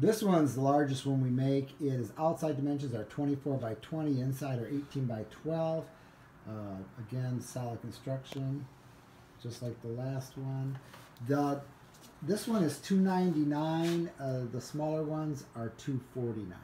This one's the largest one we make. It is outside dimensions are 24 by 20, inside are 18 by 12. Uh, again, solid construction, just like the last one. The this one is 299. Uh, the smaller ones are 249.